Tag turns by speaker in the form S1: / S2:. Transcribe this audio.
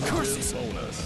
S1: Curses! Bonus.